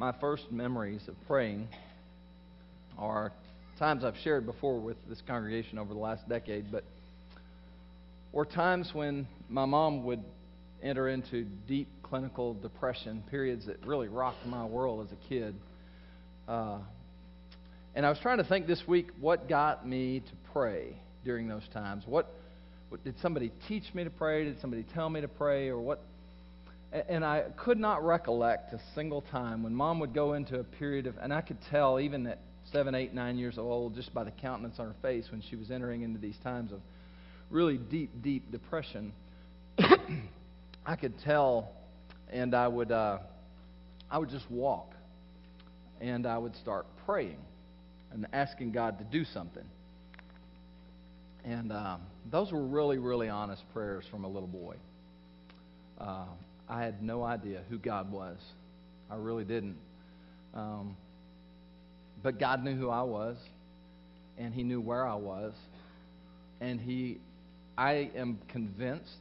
my first memories of praying are times I've shared before with this congregation over the last decade, but were times when my mom would enter into deep clinical depression, periods that really rocked my world as a kid. Uh, and I was trying to think this week what got me to pray during those times. What, what did somebody teach me to pray? Did somebody tell me to pray? Or what? And I could not recollect a single time when mom would go into a period of, and I could tell even at seven, eight, nine years old, just by the countenance on her face when she was entering into these times of really deep, deep depression. I could tell, and I would, uh, I would just walk, and I would start praying and asking God to do something. And um, those were really, really honest prayers from a little boy. Uh, I had no idea who God was. I really didn't. Um, but God knew who I was, and He knew where I was, and He, I am convinced,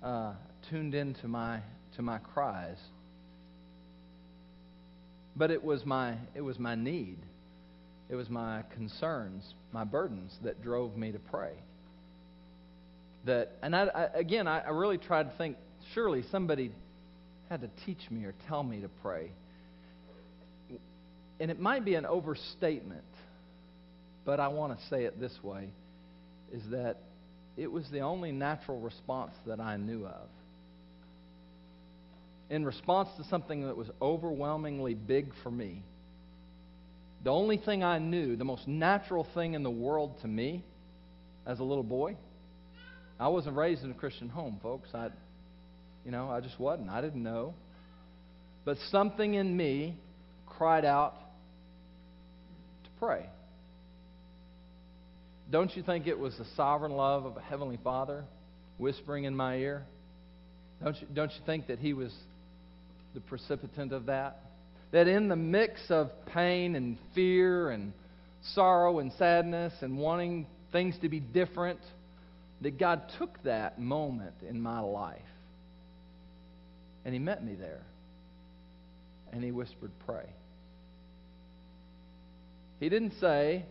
uh, tuned into my to my cries. But it was my it was my need, it was my concerns, my burdens that drove me to pray. That and I, I again I, I really tried to think. Surely somebody had to teach me or tell me to pray and it might be an overstatement, but I want to say it this way is that it was the only natural response that I knew of. In response to something that was overwhelmingly big for me, the only thing I knew, the most natural thing in the world to me as a little boy, I wasn't raised in a Christian home, folks. I, you know, I just wasn't. I didn't know. But something in me cried out to pray. Don't you think it was the sovereign love of a Heavenly Father whispering in my ear? Don't you, don't you think that He was the precipitant of that? That in the mix of pain and fear and sorrow and sadness and wanting things to be different, that God took that moment in my life and He met me there and He whispered, Pray. He didn't say,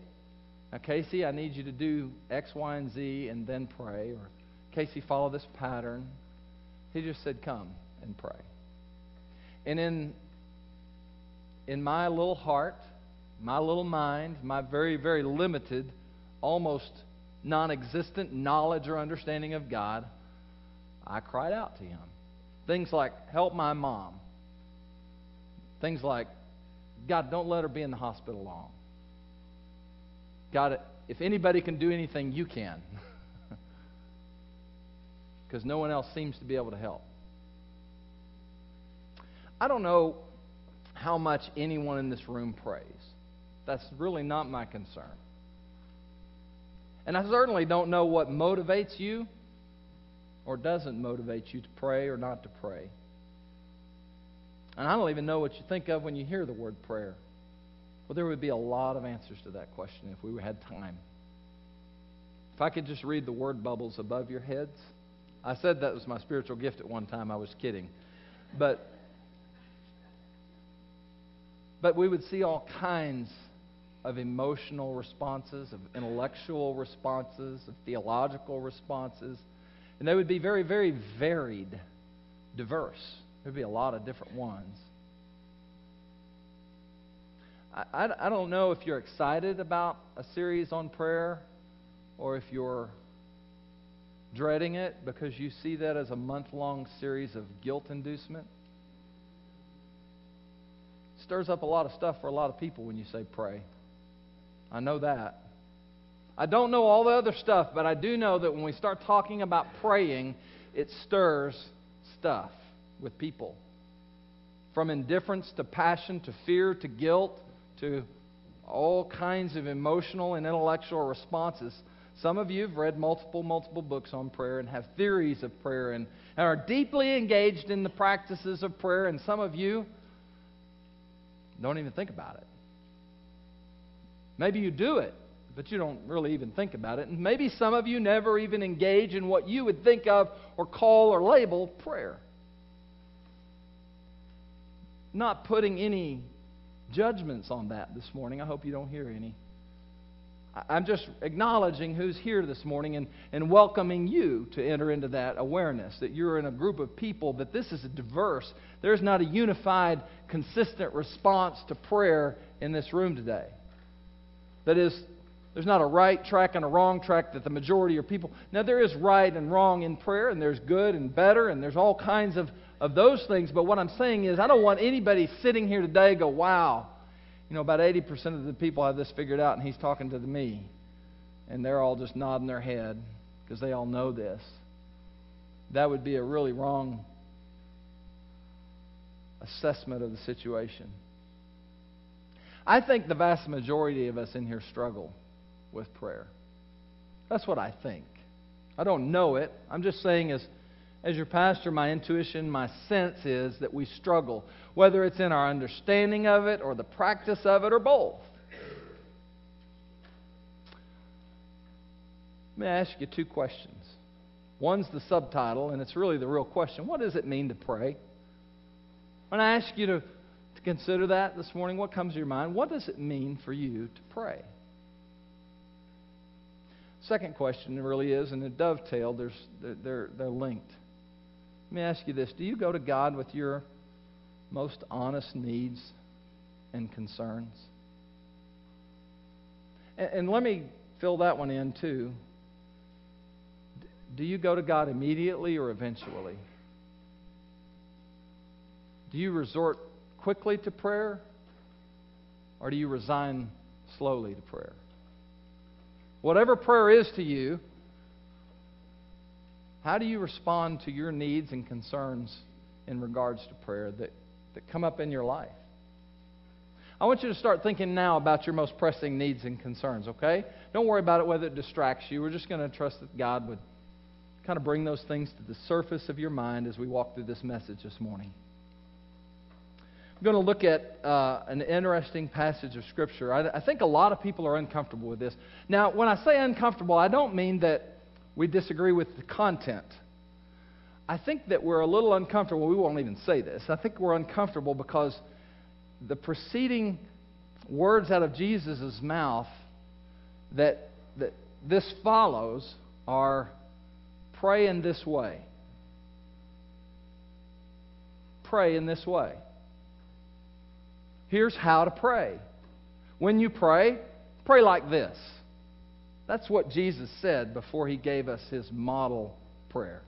now, Casey, I need you to do X, Y, and Z and then pray, or Casey, follow this pattern. He just said, Come and pray. And in, in my little heart, my little mind, my very, very limited, almost non existent knowledge or understanding of God, I cried out to Him. Things like, Help my mom. Things like, God, don't let her be in the hospital long. God, if anybody can do anything, you can. Because no one else seems to be able to help. I don't know how much anyone in this room prays. That's really not my concern. And I certainly don't know what motivates you or doesn't motivate you to pray or not to pray. And I don't even know what you think of when you hear the word prayer. Well, there would be a lot of answers to that question if we had time. If I could just read the word bubbles above your heads. I said that was my spiritual gift at one time. I was kidding. But but we would see all kinds of emotional responses, of intellectual responses, of theological responses. And they would be very, very varied, diverse. There would be a lot of different ones. I, I, don't know if you're excited about a series on prayer or if you're dreading it because you see that as a month long series of guilt inducement. Stirs up a lot of stuff for a lot of people when you say pray. I know that. I don't know all the other stuff, but I do know that when we start talking about praying, it stirs stuff with people. From indifference to passion to fear to guilt to all kinds of emotional and intellectual responses. Some of you have read multiple, multiple books on prayer and have theories of prayer and, and are deeply engaged in the practices of prayer, and some of you don't even think about it. Maybe you do it, but you don't really even think about it. And maybe some of you never even engage in what you would think of or call or label prayer. Not putting any judgments on that this morning. I hope you don't hear any. I'm just acknowledging who's here this morning and, and welcoming you to enter into that awareness that you're in a group of people, that this is a diverse, there's not a unified, consistent response to prayer in this room today. That is, there's not a right track and a wrong track that the majority of people. Now, there is right and wrong in prayer, and there's good and better, and there's all kinds of, of those things. But what I'm saying is, I don't want anybody sitting here today go, wow, you know, about 80% of the people have this figured out, and he's talking to me. And they're all just nodding their head because they all know this. That would be a really wrong assessment of the situation. I think the vast majority of us in here struggle with prayer. That's what I think. I don't know it. I'm just saying, as, as your pastor, my intuition, my sense is that we struggle whether it's in our understanding of it or the practice of it or both. Let me ask you two questions. One's the subtitle, and it's really the real question. What does it mean to pray? When I ask you to, to consider that this morning, what comes to your mind? What does it mean for you to pray? Second question really is, and it dovetailed, there's, they're, they're linked. Let me ask you this Do you go to God with your most honest needs and concerns? And, and let me fill that one in too. Do you go to God immediately or eventually? Do you resort quickly to prayer or do you resign slowly to prayer? Whatever prayer is to you, how do you respond to your needs and concerns in regards to prayer that that come up in your life. I want you to start thinking now about your most pressing needs and concerns, okay? Don't worry about it whether it distracts you. We're just going to trust that God would kind of bring those things to the surface of your mind as we walk through this message this morning. Going to look at uh, an interesting passage of Scripture. I, I think a lot of people are uncomfortable with this. Now, when I say uncomfortable, I don't mean that we disagree with the content. I think that we're a little uncomfortable. We won't even say this. I think we're uncomfortable because the preceding words out of Jesus' mouth that, that this follows are pray in this way. Pray in this way. Here's how to pray. When you pray, pray like this. That's what Jesus said before he gave us his model prayer.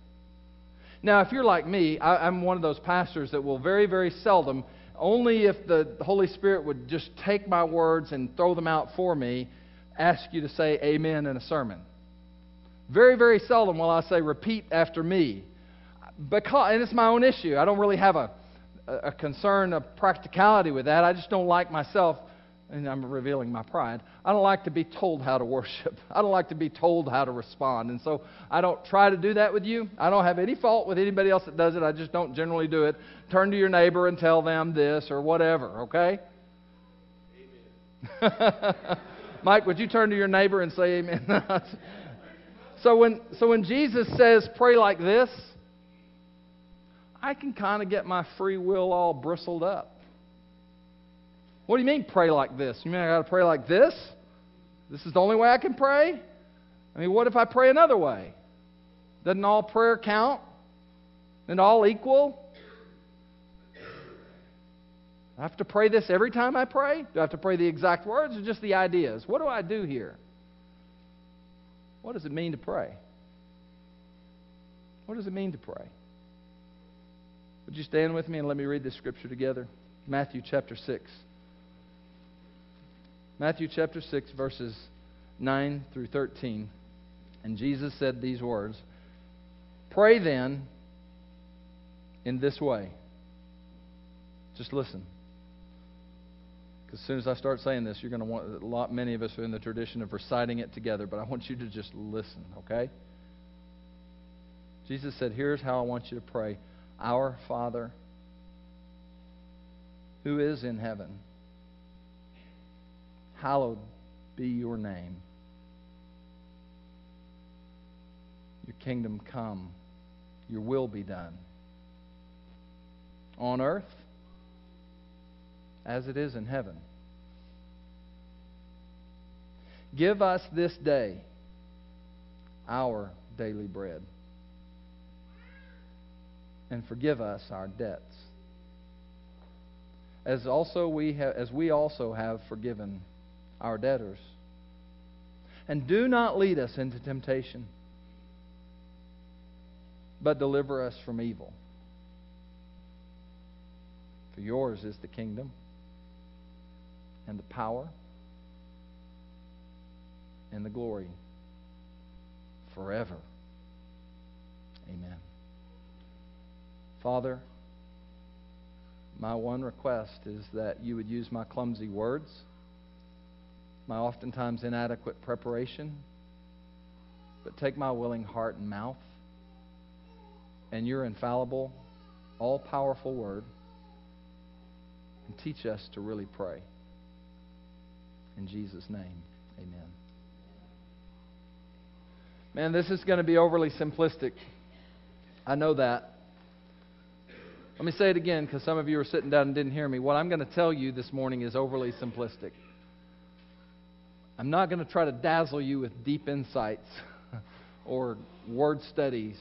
Now, if you're like me, I, am one of those pastors that will very, very seldom, only if the Holy Spirit would just take my words and throw them out for me, ask you to say amen in a sermon. Very, very seldom will I say repeat after me. Because, and it's my own issue. I don't really have a, a concern of practicality with that. I just don't like myself and I'm revealing my pride. I don't like to be told how to worship. I don't like to be told how to respond. And so I don't try to do that with you. I don't have any fault with anybody else that does it. I just don't generally do it. Turn to your neighbor and tell them this or whatever, okay? Amen. Mike, would you turn to your neighbor and say amen? so when so when Jesus says pray like this, I can kind of get my free will all bristled up. What do you mean pray like this? You mean I got to pray like this? This is the only way I can pray? I mean, what if I pray another way? Doesn't all prayer count? And all equal? I have to pray this every time I pray? Do I have to pray the exact words or just the ideas? What do I do here? What does it mean to pray? What does it mean to pray? Would you stand with me and let me read this scripture together? Matthew chapter 6. Matthew chapter 6, verses 9 through 13. And Jesus said these words Pray then in this way. Just listen. Because as soon as I start saying this, you're going to want, a lot, many of us are in the tradition of reciting it together, but I want you to just listen, okay? Jesus said, Here's how I want you to pray Our Father, who is in heaven hallowed be your name. Your kingdom come, your will be done. On earth as it is in heaven. Give us this day our daily bread. And forgive us our debts. As also we have, as we also have forgiven our debtors. And do not lead us into temptation, but deliver us from evil. For yours is the kingdom and the power and the glory forever. Amen. Father, my one request is that you would use my clumsy words, my oftentimes inadequate preparation, but take my willing heart and mouth and your infallible, all powerful word and teach us to really pray. In Jesus' name, amen. Man, this is going to be overly simplistic. I know that. Let me say it again because some of you are sitting down and didn't hear me. What I'm going to tell you this morning is overly simplistic. I'm not going to try to dazzle you with deep insights or word studies,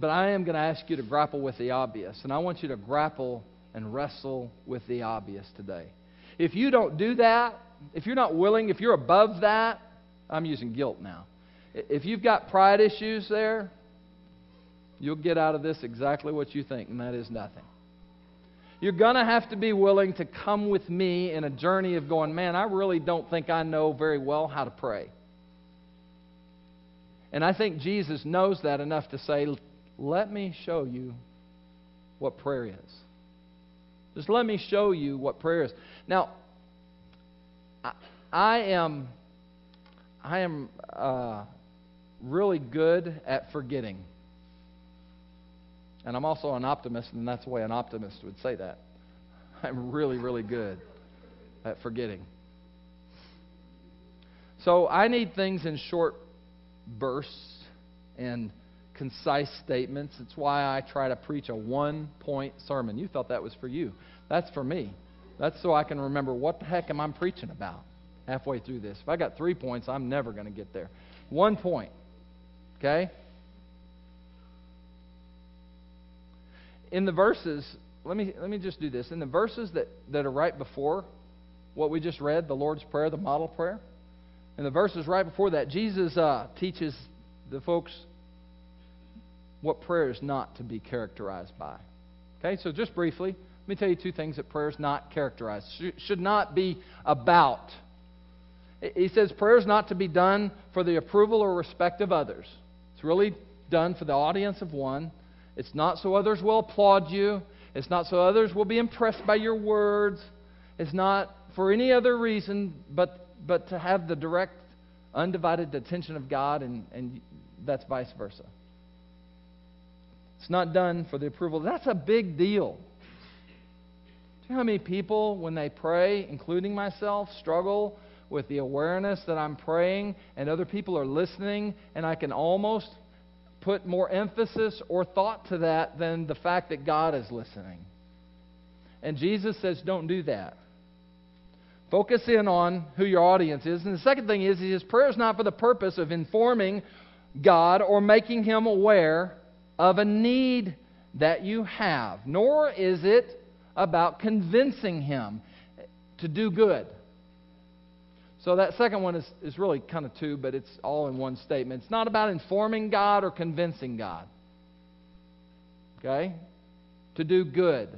but I am going to ask you to grapple with the obvious. And I want you to grapple and wrestle with the obvious today. If you don't do that, if you're not willing, if you're above that, I'm using guilt now. If you've got pride issues there, you'll get out of this exactly what you think, and that is nothing. You're going to have to be willing to come with me in a journey of going, man, I really don't think I know very well how to pray. And I think Jesus knows that enough to say, let me show you what prayer is. Just let me show you what prayer is. Now, I, I am, I am uh, really good at forgetting. And I'm also an optimist, and that's the way an optimist would say that. I'm really, really good at forgetting. So I need things in short bursts and concise statements. It's why I try to preach a one point sermon. You thought that was for you. That's for me. That's so I can remember what the heck am I preaching about halfway through this. If I got three points, I'm never going to get there. One point. Okay? In the verses, let me, let me just do this. In the verses that, that are right before what we just read, the Lord's Prayer, the model prayer, in the verses right before that, Jesus uh, teaches the folks what prayer is not to be characterized by. Okay, so just briefly, let me tell you two things that prayer is not characterized, should not be about. He says prayer is not to be done for the approval or respect of others. It's really done for the audience of one. It's not so others will applaud you. It's not so others will be impressed by your words. It's not for any other reason but, but to have the direct, undivided attention of God, and, and that's vice versa. It's not done for the approval. That's a big deal. Do you know how many people, when they pray, including myself, struggle with the awareness that I'm praying and other people are listening, and I can almost put more emphasis or thought to that than the fact that God is listening. And Jesus says, don't do that. Focus in on who your audience is. And the second thing is, his prayer is not for the purpose of informing God or making him aware of a need that you have, nor is it about convincing him to do good. So that second one is, is really kind of two, but it's all in one statement. It's not about informing God or convincing God. Okay? To do good.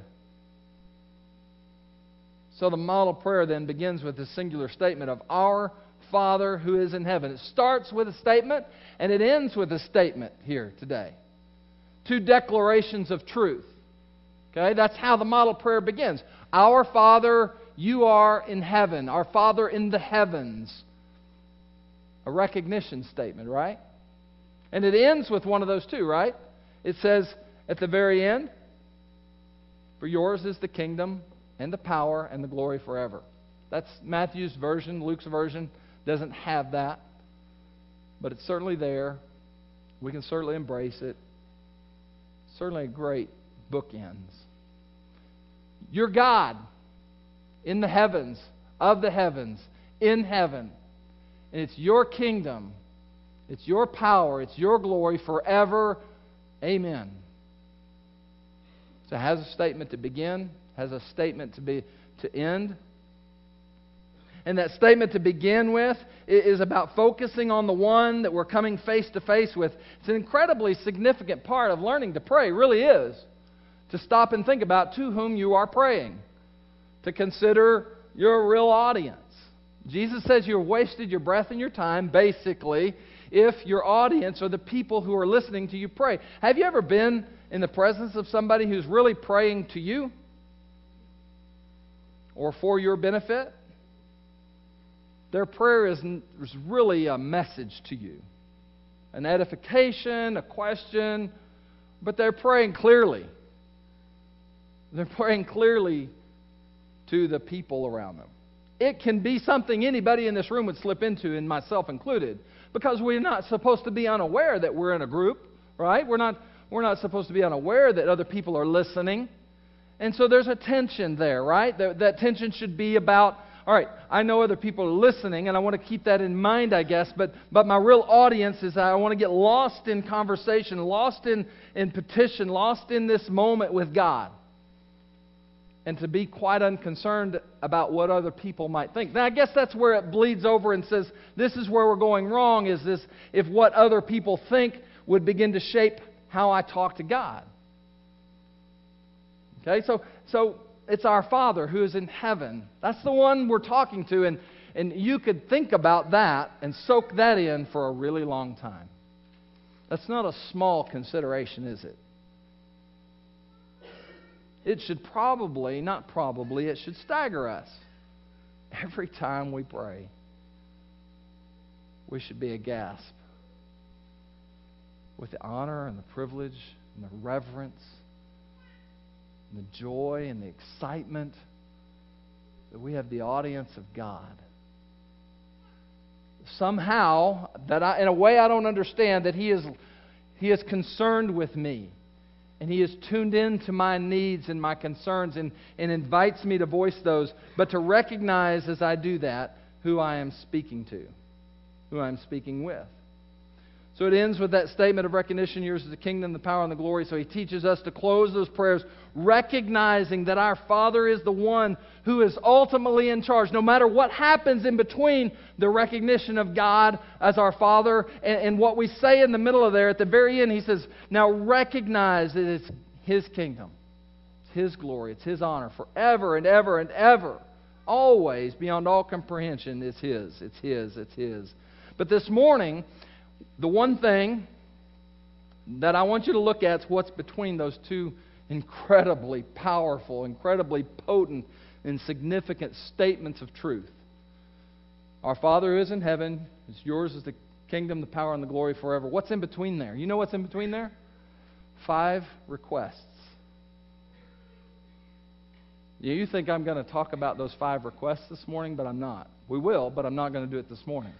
So the model prayer then begins with the singular statement of Our Father who is in heaven. It starts with a statement and it ends with a statement here today. Two declarations of truth. Okay? That's how the model prayer begins. Our Father you are in heaven, our Father in the heavens. A recognition statement, right? And it ends with one of those two, right? It says at the very end, For yours is the kingdom and the power and the glory forever. That's Matthew's version. Luke's version doesn't have that. But it's certainly there. We can certainly embrace it. Certainly a great bookends. Your God in the heavens, of the heavens, in heaven. And it's your kingdom, it's your power, it's your glory forever. Amen. So it has a statement to begin, has a statement to be to end. And that statement to begin with is about focusing on the one that we're coming face to face with. It's an incredibly significant part of learning to pray, really is. To stop and think about to whom you are praying, to consider your real audience. Jesus says you've wasted your breath and your time, basically, if your audience are the people who are listening to you pray. Have you ever been in the presence of somebody who's really praying to you or for your benefit? Their prayer is, is really a message to you an edification, a question, but they're praying clearly. They're praying clearly to the people around them. It can be something anybody in this room would slip into, and myself included, because we're not supposed to be unaware that we're in a group, right? We're not, we're not supposed to be unaware that other people are listening. And so there's a tension there, right? That, that tension should be about, all right, I know other people are listening, and I want to keep that in mind, I guess, but, but my real audience is I want to get lost in conversation, lost in, in petition, lost in this moment with God and to be quite unconcerned about what other people might think. Now, I guess that's where it bleeds over and says, this is where we're going wrong, is this if what other people think would begin to shape how I talk to God. Okay, so, so it's our Father who is in heaven. That's the one we're talking to, and, and you could think about that and soak that in for a really long time. That's not a small consideration, is it? It should probably, not probably, it should stagger us. Every time we pray, we should be aghast with the honor and the privilege and the reverence and the joy and the excitement that we have the audience of God. Somehow, that I, in a way I don't understand, that He is, he is concerned with me and He is tuned in to my needs and my concerns and, and invites me to voice those, but to recognize as I do that who I am speaking to, who I'm speaking with. So it ends with that statement of recognition yours is the kingdom, the power, and the glory. So he teaches us to close those prayers recognizing that our Father is the one who is ultimately in charge. No matter what happens in between the recognition of God as our Father and, and what we say in the middle of there, at the very end, he says, Now recognize that it's his kingdom, it's his glory, it's his honor forever and ever and ever. Always, beyond all comprehension, it's his. It's his. It's his. But this morning, the one thing that I want you to look at is what's between those two incredibly powerful, incredibly potent, and significant statements of truth. Our Father who is in heaven, it's yours is the kingdom, the power, and the glory forever. What's in between there? You know what's in between there? Five requests. You think I'm going to talk about those five requests this morning, but I'm not. We will, but I'm not going to do it this morning.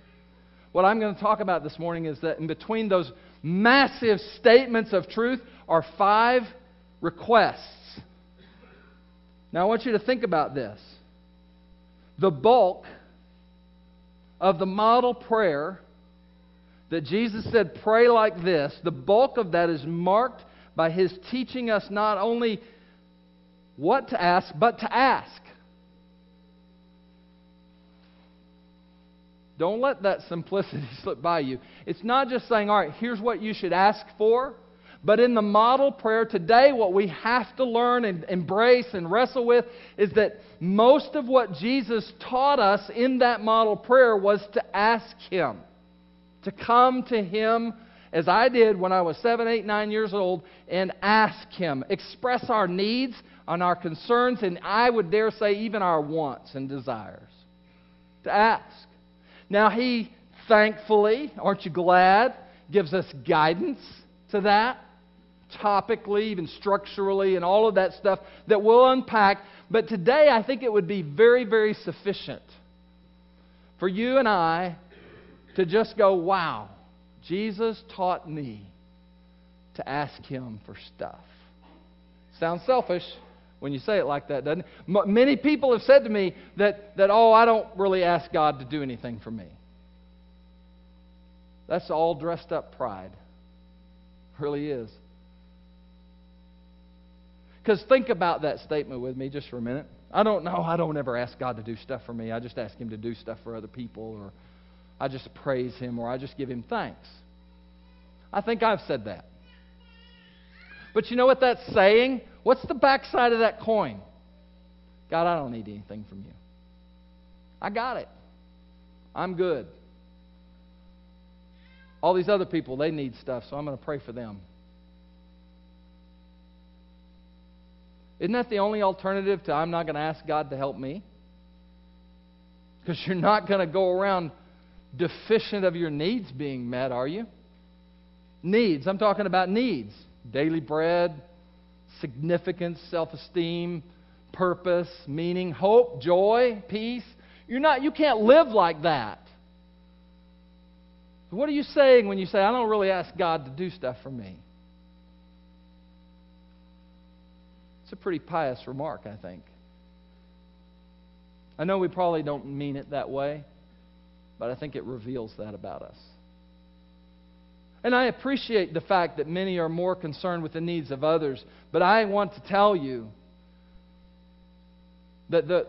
What I'm going to talk about this morning is that in between those massive statements of truth are five requests. Now, I want you to think about this. The bulk of the model prayer that Jesus said, pray like this, the bulk of that is marked by his teaching us not only what to ask, but to ask. Don't let that simplicity slip by you. It's not just saying, all right, here's what you should ask for. But in the model prayer today, what we have to learn and embrace and wrestle with is that most of what Jesus taught us in that model prayer was to ask Him, to come to Him as I did when I was seven, eight, nine years old and ask Him, express our needs and our concerns, and I would dare say even our wants and desires. To ask. Now, He thankfully, aren't you glad, gives us guidance to that, topically, even structurally, and all of that stuff that we'll unpack. But today, I think it would be very, very sufficient for you and I to just go, wow, Jesus taught me to ask Him for stuff. Sounds selfish, when you say it like that, doesn't it? Many people have said to me that, that, oh, I don't really ask God to do anything for me. That's all dressed up pride. It really is. Because think about that statement with me just for a minute. I don't know. I don't ever ask God to do stuff for me. I just ask Him to do stuff for other people, or I just praise Him, or I just give Him thanks. I think I've said that. But you know what that's saying? What's the backside of that coin? God, I don't need anything from you. I got it. I'm good. All these other people, they need stuff, so I'm going to pray for them. Isn't that the only alternative to I'm not going to ask God to help me? Because you're not going to go around deficient of your needs being met, are you? Needs. I'm talking about needs daily bread, significance, self esteem, purpose, meaning, hope, joy, peace. You're not, you can't live like that. What are you saying when you say, I don't really ask God to do stuff for me? It's a pretty pious remark, I think. I know we probably don't mean it that way, but I think it reveals that about us. And I appreciate the fact that many are more concerned with the needs of others, but I want to tell you that the,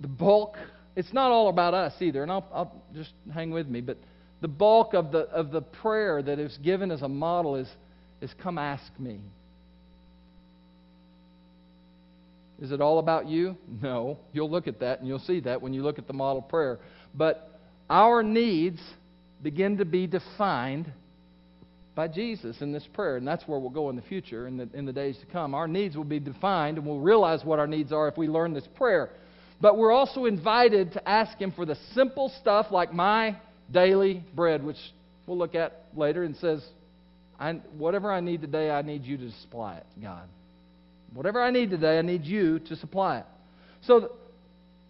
the bulk, it's not all about us either, and I'll, I'll just hang with me, but the bulk of the, of the prayer that is given as a model is, is come ask me. Is it all about you? No. You'll look at that and you'll see that when you look at the model prayer. But our needs begin to be defined by Jesus in this prayer, and that's where we'll go in the future, in the, in the days to come. Our needs will be defined, and we'll realize what our needs are if we learn this prayer. But we're also invited to ask Him for the simple stuff like my daily bread, which we'll look at later, and says, I, Whatever I need today, I need you to supply it, God. Whatever I need today, I need you to supply it. So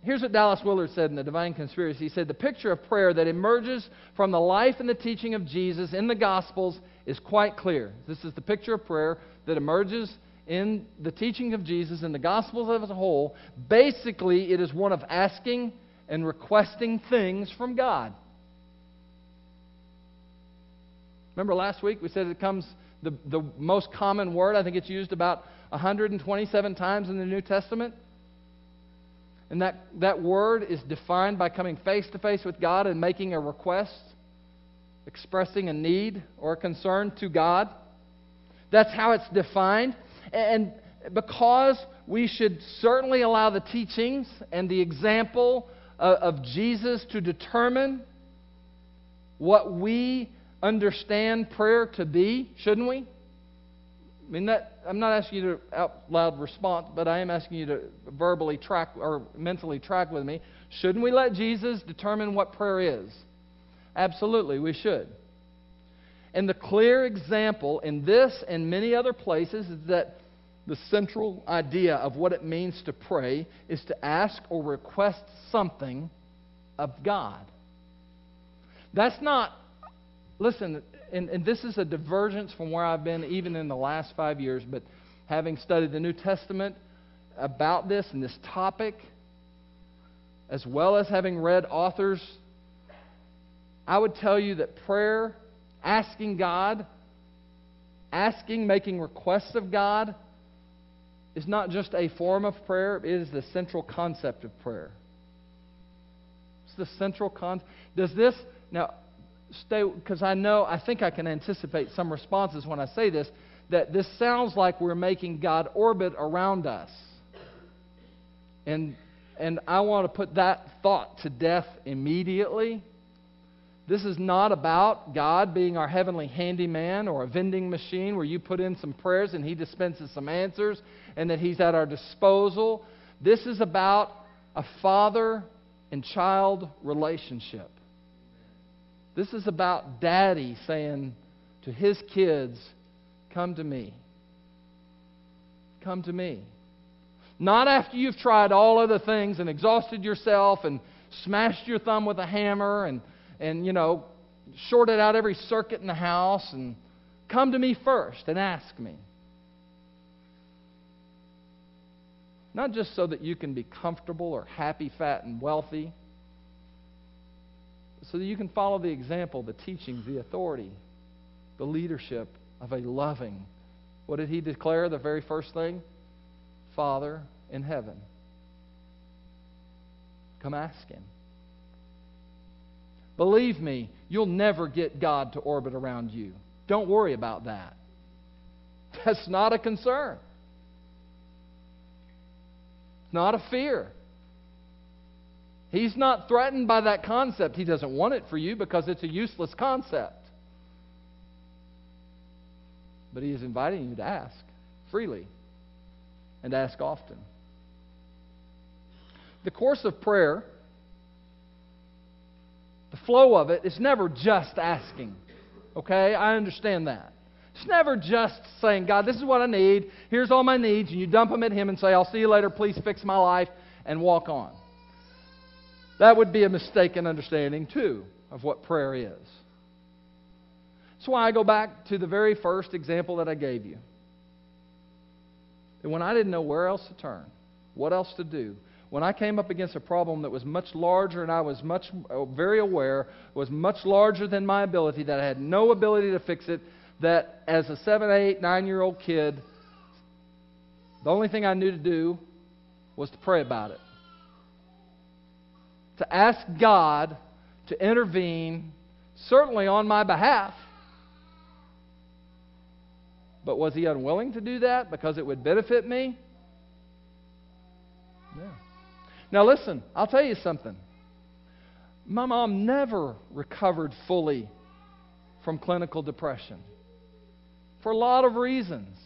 here's what Dallas Willard said in The Divine Conspiracy. He said, The picture of prayer that emerges from the life and the teaching of Jesus in the Gospels is quite clear. This is the picture of prayer that emerges in the teaching of Jesus in the Gospels as a whole. Basically, it is one of asking and requesting things from God. Remember last week we said it comes, the, the most common word, I think it's used about 127 times in the New Testament. And that, that word is defined by coming face to face with God and making a request, expressing a need or a concern to God. That's how it's defined. And because we should certainly allow the teachings and the example of, of Jesus to determine what we understand prayer to be, shouldn't we? I mean, that, I'm not asking you to out loud respond, but I am asking you to verbally track or mentally track with me. Shouldn't we let Jesus determine what prayer is? Absolutely, we should. And the clear example in this and many other places is that the central idea of what it means to pray is to ask or request something of God. That's not, listen, and, and this is a divergence from where I've been even in the last five years, but having studied the New Testament about this and this topic, as well as having read authors, I would tell you that prayer, asking God, asking, making requests of God, is not just a form of prayer, it is the central concept of prayer. It's the central concept. Does this, now, stay, because I know, I think I can anticipate some responses when I say this, that this sounds like we're making God orbit around us. And, and I want to put that thought to death immediately. This is not about God being our heavenly handyman or a vending machine where you put in some prayers and He dispenses some answers and that He's at our disposal. This is about a father and child relationship. This is about daddy saying to his kids, Come to me. Come to me. Not after you've tried all other things and exhausted yourself and smashed your thumb with a hammer and, and you know, shorted out every circuit in the house and come to me first and ask me. Not just so that you can be comfortable or happy, fat, and wealthy, so that you can follow the example, the teachings, the authority, the leadership of a loving. What did he declare the very first thing? Father in heaven. Come ask him. Believe me, you'll never get God to orbit around you. Don't worry about that. That's not a concern. Not a fear. He's not threatened by that concept. He doesn't want it for you because it's a useless concept. But He is inviting you to ask freely and ask often. The course of prayer, the flow of it, is never just asking. Okay? I understand that. It's never just saying, God, this is what I need. Here's all my needs. And you dump them at Him and say, I'll see you later. Please fix my life and walk on. That would be a mistaken understanding, too, of what prayer is. That's why I go back to the very first example that I gave you. And when I didn't know where else to turn, what else to do, when I came up against a problem that was much larger and I was much uh, very aware was much larger than my ability, that I had no ability to fix it, that as a seven, eight, nine year old kid, the only thing I knew to do was to pray about it. To ask God to intervene, certainly on my behalf. But was he unwilling to do that because it would benefit me? No. Now, listen, I'll tell you something. My mom never recovered fully from clinical depression for a lot of reasons.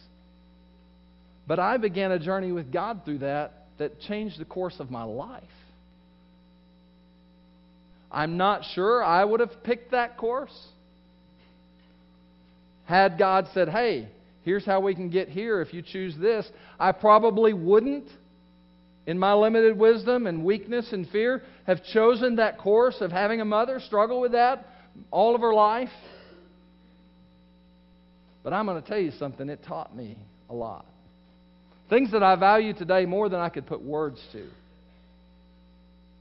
But I began a journey with God through that that changed the course of my life. I'm not sure I would have picked that course. Had God said, hey, here's how we can get here if you choose this, I probably wouldn't, in my limited wisdom and weakness and fear, have chosen that course of having a mother struggle with that all of her life. But I'm going to tell you something, it taught me a lot. Things that I value today more than I could put words to.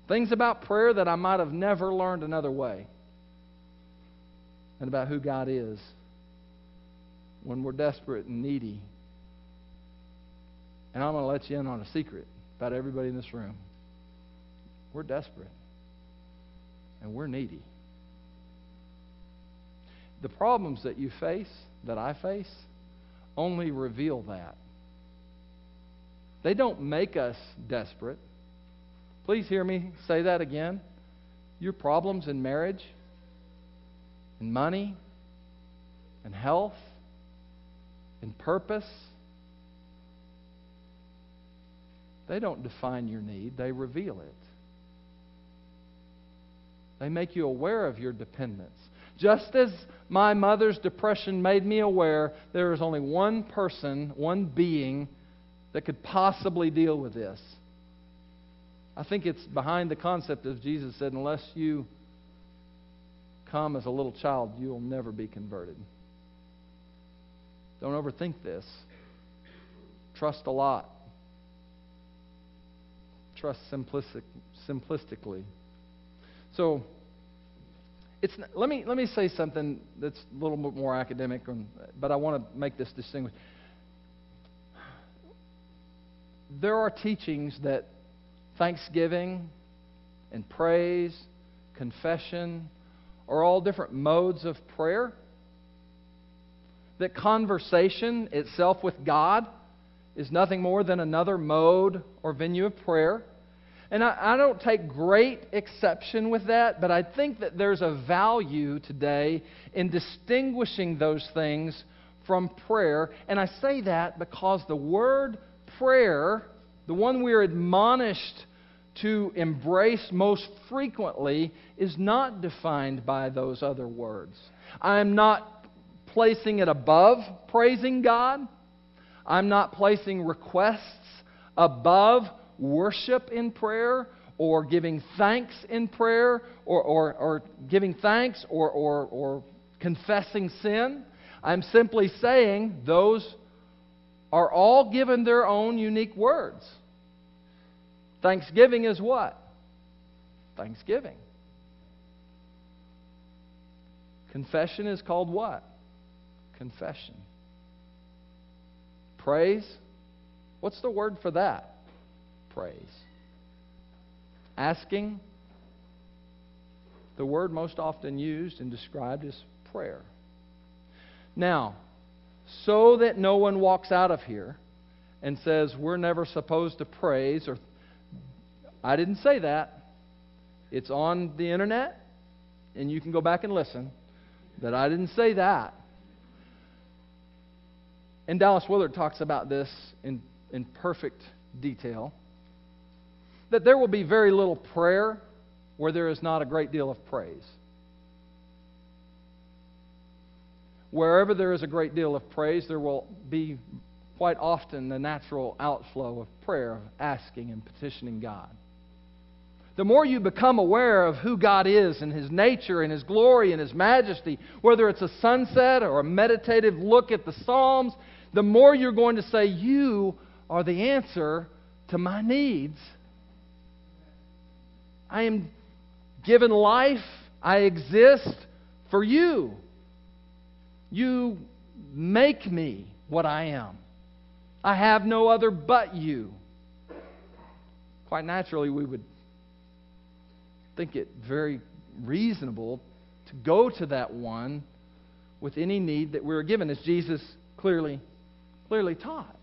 Things about prayer that I might have never learned another way. And about who God is when we're desperate and needy. And I'm going to let you in on a secret about everybody in this room. We're desperate. And we're needy. The problems that you face that I face only reveal that. They don't make us desperate. Please hear me say that again. Your problems in marriage, in money, in health, in purpose, they don't define your need, they reveal it. They make you aware of your dependence. Just as my mother's depression made me aware there is only one person, one being, that could possibly deal with this. I think it's behind the concept of Jesus said, unless you come as a little child, you'll never be converted. Don't overthink this. Trust a lot. Trust simplistic, simplistically. So, it's, let, me, let me say something that's a little bit more academic, but I want to make this distinction. There are teachings that thanksgiving and praise, confession, are all different modes of prayer. That conversation itself with God is nothing more than another mode or venue of prayer. And I, I, don't take great exception with that, but I think that there's a value today in distinguishing those things from prayer. And I say that because the word prayer, the one we're admonished to embrace most frequently, is not defined by those other words. I'm not placing it above praising God. I'm not placing requests above worship in prayer or giving thanks in prayer or, or, or giving thanks or, or, or confessing sin. I'm simply saying those are all given their own unique words. Thanksgiving is what? Thanksgiving. Confession is called what? Confession. Praise. What's the word for that? Praise. Asking. The word most often used and described is prayer. Now, so that no one walks out of here and says, We're never supposed to praise, or I didn't say that. It's on the internet, and you can go back and listen, that I didn't say that. And Dallas Willard talks about this in, in perfect detail that there will be very little prayer where there is not a great deal of praise. Wherever there is a great deal of praise, there will be quite often the natural outflow of prayer, of asking and petitioning God. The more you become aware of who God is and His nature and His glory and His majesty, whether it's a sunset or a meditative look at the Psalms, the more you're going to say, You are the answer to my needs. I am given life, I exist for you. You make me what I am. I have no other but you. Quite naturally, we would think it very reasonable to go to that one with any need that we are given, as Jesus clearly, clearly taught.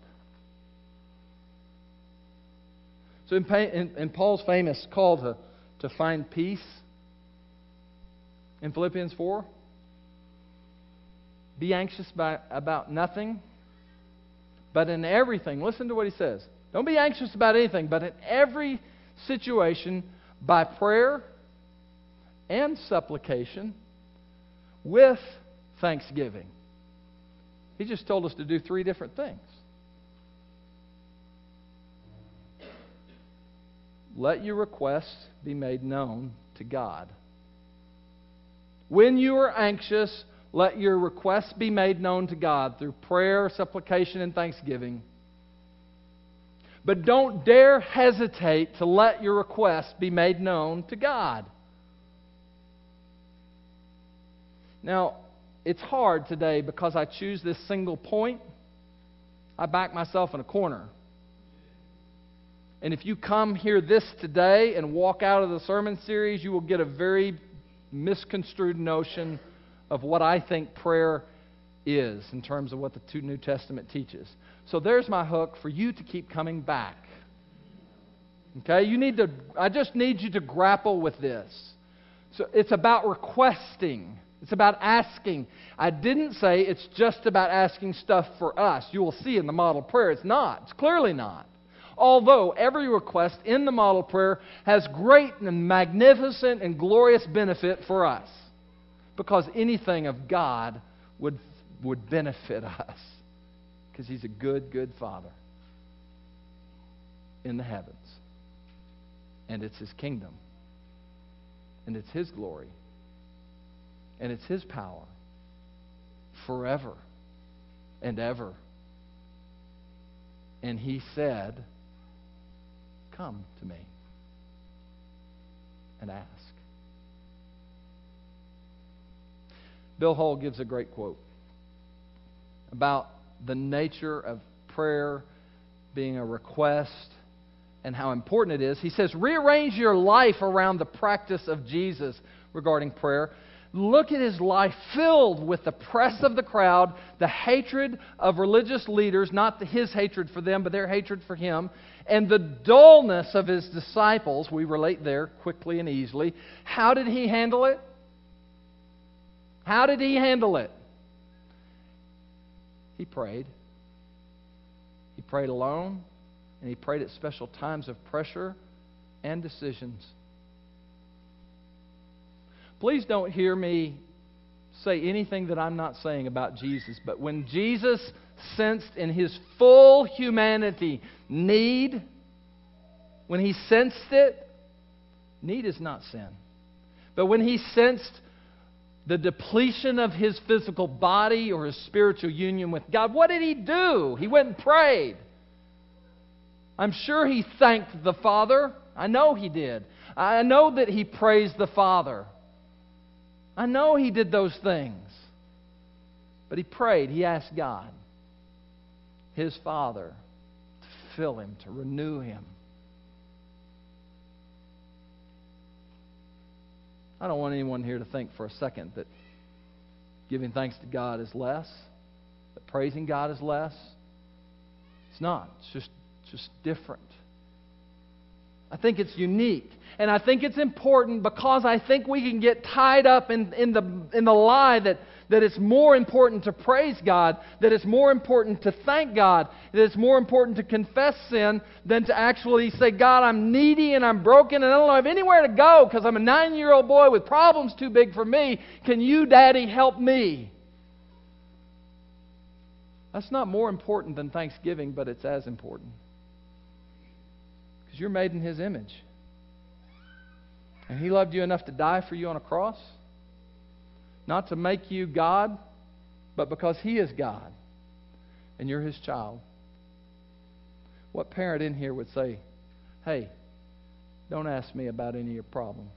So, in, in, in Paul's famous call to, to find peace in Philippians 4, be anxious by, about nothing, but in everything, listen to what he says. Don't be anxious about anything, but in every situation, by prayer and supplication, with thanksgiving. He just told us to do three different things. Let your requests be made known to God. When you are anxious, let your requests be made known to God through prayer, supplication, and thanksgiving. But don't dare hesitate to let your request be made known to God. Now, it's hard today because I choose this single point. I back myself in a corner. And if you come hear this today and walk out of the sermon series, you will get a very misconstrued notion of what I think prayer is in terms of what the New Testament teaches. So there's my hook for you to keep coming back. Okay? You need to I just need you to grapple with this. So it's about requesting. It's about asking. I didn't say it's just about asking stuff for us. You will see in the model prayer it's not. It's clearly not. Although every request in the model prayer has great and magnificent and glorious benefit for us because anything of God would, would benefit us because He's a good, good Father in the heavens. And it's His kingdom, and it's His glory, and it's His power forever and ever. And He said, Come to me and ask. Bill Hull gives a great quote about the nature of prayer being a request and how important it is. He says, Rearrange your life around the practice of Jesus regarding prayer. Look at his life filled with the press of the crowd, the hatred of religious leaders, not his hatred for them, but their hatred for him, and the dullness of his disciples. We relate there quickly and easily. How did he handle it? How did he handle it? He prayed. He prayed alone, and he prayed at special times of pressure and decisions. Please don't hear me say anything that I'm not saying about Jesus, but when Jesus sensed in his full humanity need, when he sensed it, need is not sin. But when he sensed the depletion of his physical body or his spiritual union with God, what did he do? He went and prayed. I'm sure he thanked the Father. I know he did. I know that he praised the Father. I know he did those things. But he prayed, he asked God, his Father, to fill him, to renew him. I don't want anyone here to think for a second that giving thanks to God is less, that praising God is less. It's not. It's just, just different. I think it's unique. And I think it's important because I think we can get tied up in, in, the, in the lie that, that it's more important to praise God, that it's more important to thank God, that it's more important to confess sin than to actually say, God, I'm needy and I'm broken and I don't have anywhere to go because I'm a nine year old boy with problems too big for me. Can you, Daddy, help me? That's not more important than thanksgiving, but it's as important. Because you're made in His image. And He loved you enough to die for you on a cross. Not to make you God, but because He is God. And you're His child. What parent in here would say, hey, don't ask me about any of your problems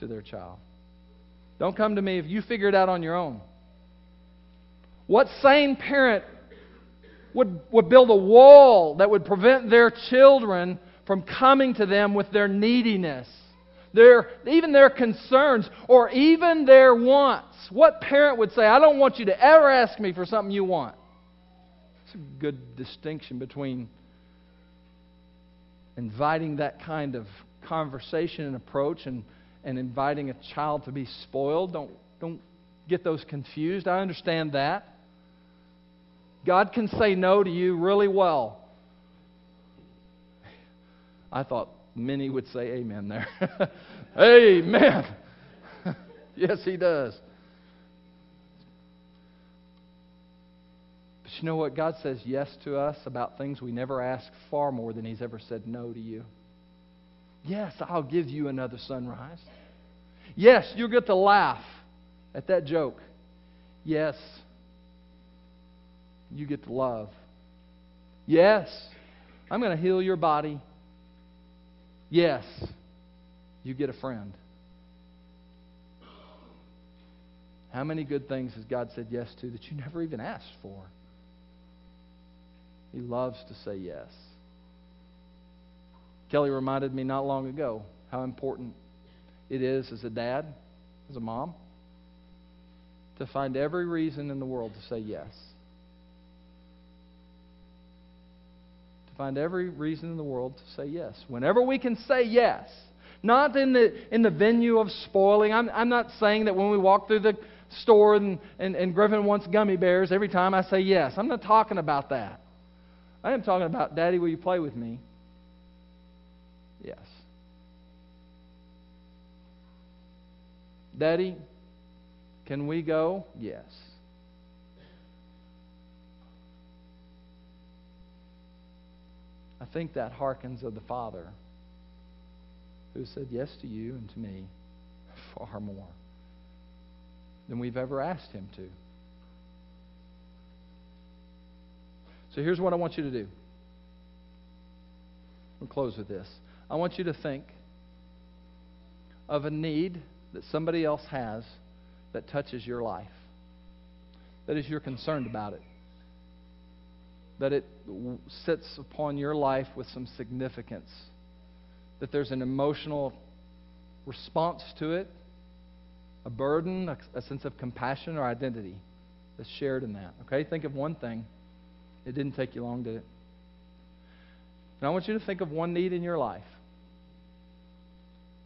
to their child? Don't come to me if you figure it out on your own. What sane parent would, would build a wall that would prevent their children from coming to them with their neediness, their, even their concerns, or even their wants? What parent would say, I don't want you to ever ask me for something you want? It's a good distinction between inviting that kind of conversation and approach and, and inviting a child to be spoiled. Don't, don't get those confused. I understand that. God can say no to you really well. I thought many would say amen there. amen. yes, he does. But you know what? God says yes to us about things we never ask far more than he's ever said no to you. Yes, I'll give you another sunrise. Yes, you'll get to laugh at that joke. Yes, you get to love. Yes, I'm going to heal your body. Yes, you get a friend. How many good things has God said yes to that you never even asked for? He loves to say yes. Kelly reminded me not long ago how important it is as a dad, as a mom, to find every reason in the world to say yes. Find every reason in the world to say yes. Whenever we can say yes, not in the, in the venue of spoiling. I'm, I'm not saying that when we walk through the store and, and, and Griffin wants gummy bears, every time I say yes. I'm not talking about that. I am talking about, Daddy, will you play with me? Yes. Daddy, can we go? Yes. I think that harkens of the Father who said yes to you and to me far more than we've ever asked him to. So here's what I want you to do. We'll close with this. I want you to think of a need that somebody else has that touches your life. That is, you're concerned about it that it sits upon your life with some significance, that there's an emotional response to it, a burden, a, a, sense of compassion or identity that's shared in that. Okay? Think of one thing. It didn't take you long, did it? And I want you to think of one need in your life.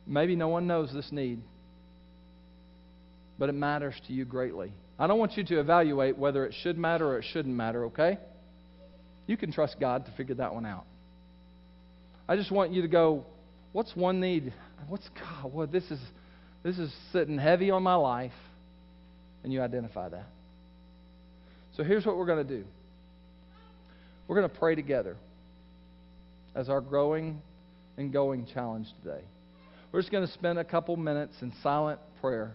Maybe no one knows this need, but it matters to you greatly. I don't want you to evaluate whether it should matter or it shouldn't matter, okay? You can trust God to figure that one out. I just want you to go, what's one need? What's God? Well, this is this is sitting heavy on my life, and you identify that. So here's what we're going to do. We're going to pray together as our growing and going challenge today. We're just going to spend a couple minutes in silent prayer.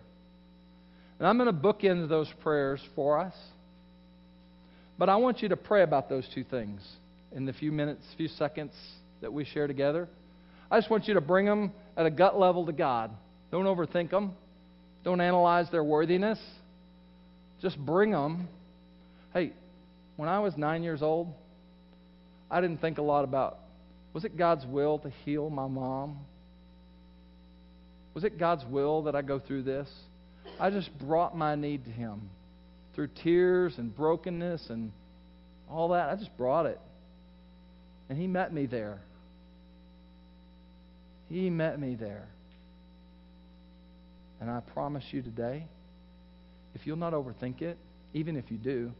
And I'm going to bookend those prayers for us. But I want you to pray about those two things in the few minutes, few seconds that we share together. I just want you to bring them at a gut level to God. Don't overthink them. Don't analyze their worthiness. Just bring them. Hey, when I was nine years old, I didn't think a lot about was it God's will to heal my mom? Was it God's will that I go through this? I just brought my need to Him through tears and brokenness and all that. I just brought it. And He met me there. He met me there. And I promise you today, if you'll not overthink it, even if you do,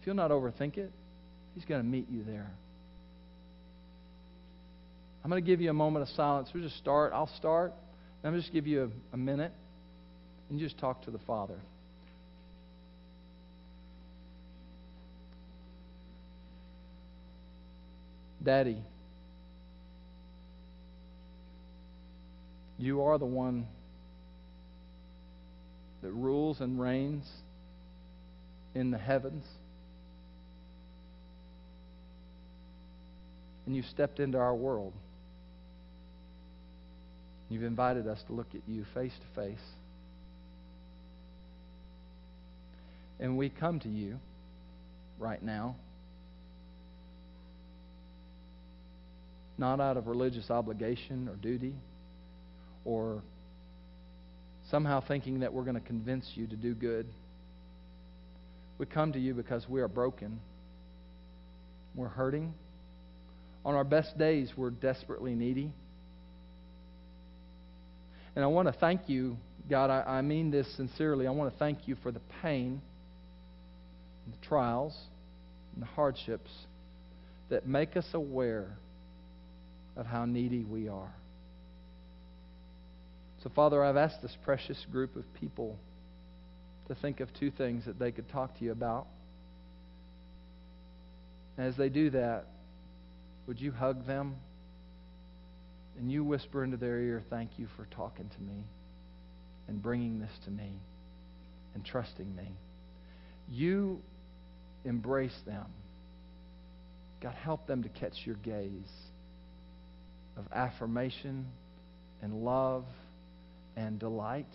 if you'll not overthink it, He's going to meet you there. I'm going to give you a moment of silence. We'll just start. I'll start. I'm just give you a, a minute and just talk to the Father. Daddy, you are the one that rules and reigns in the heavens. And you've stepped into our world. You've invited us to look at you face to face. And we come to you right now, not out of religious obligation or duty, or somehow thinking that we're going to convince you to do good. We come to you because we are broken. We're hurting. On our best days, we're desperately needy. And I want to thank you, God, I, I mean this sincerely. I want to thank you for the pain, the trials, and the hardships that make us aware of how needy we are. So, Father, I've asked this precious group of people to think of two things that they could talk to you about. As they do that, would you hug them? and you whisper into their ear, Thank you for talking to me and bringing this to me and trusting me. You embrace them. God, help them to catch your gaze of affirmation and love and delight.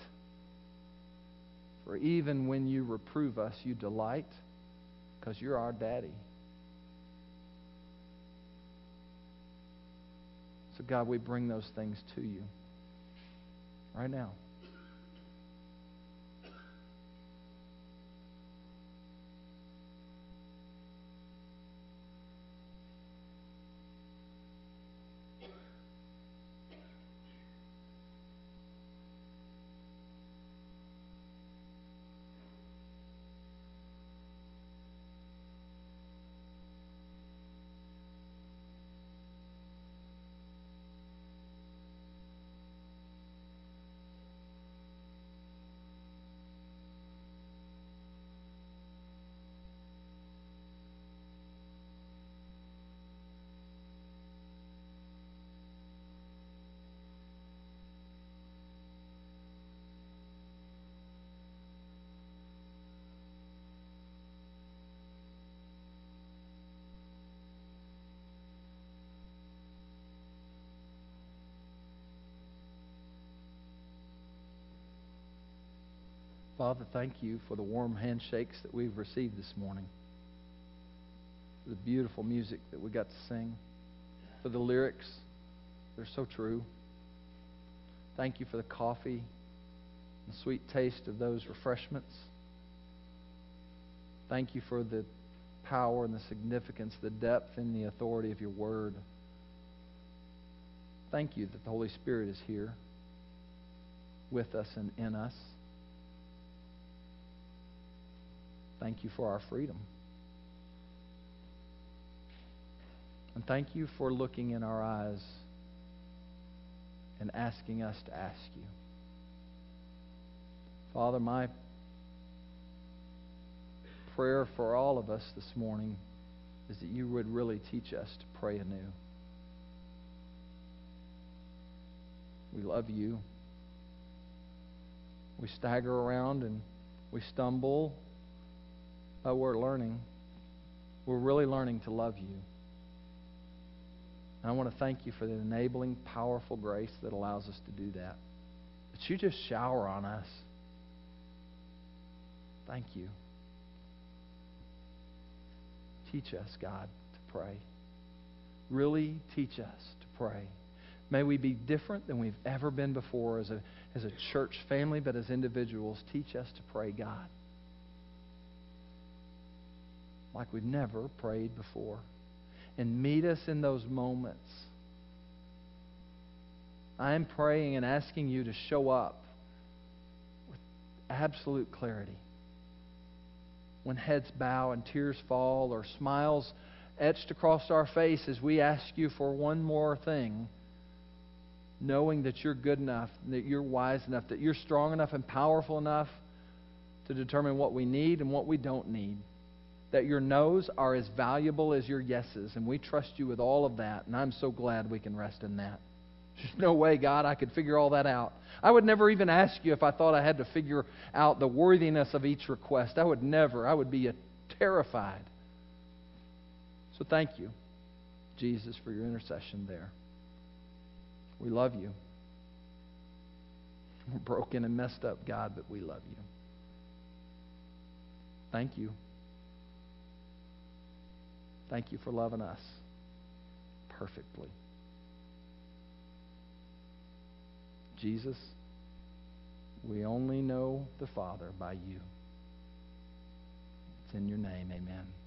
For even when you reprove us, you delight because you're our daddy. So, God, we bring those things to you right now. Father, thank you for the warm handshakes that we've received this morning, for the beautiful music that we got to sing, for the lyrics. They're so true. Thank you for the coffee, the sweet taste of those refreshments. Thank you for the power and the significance, the depth and the authority of your word. Thank you that the Holy Spirit is here with us and in us. Thank you for our freedom. And thank you for looking in our eyes and asking us to ask you. Father, my prayer for all of us this morning is that you would really teach us to pray anew. We love you. We stagger around and we stumble but we're learning. we're really learning to love you. And I want to thank you for the enabling, powerful grace that allows us to do that. That you just shower on us. Thank you. Teach us, God, to pray. Really teach us to pray. May we be different than we've ever been before as a, as a church family, but as individuals. Teach us to pray, God, like we've never prayed before. And meet us in those moments. I am praying and asking you to show up with absolute clarity. When heads bow and tears fall, or smiles etched across our faces, we ask you for one more thing knowing that you're good enough, that you're wise enough, that you're strong enough and powerful enough to determine what we need and what we don't need. That your no's are as valuable as your yeses, and we trust you with all of that, and I'm so glad we can rest in that. There's no way, God, I could figure all that out. I would never even ask you if I thought I had to figure out the worthiness of each request. I would never. I would be terrified. So thank you, Jesus, for your intercession there. We love you. We're broken and messed up, God, but we love you. Thank you. Thank you for loving us perfectly. Jesus, we only know the Father by you. It's in your name, amen.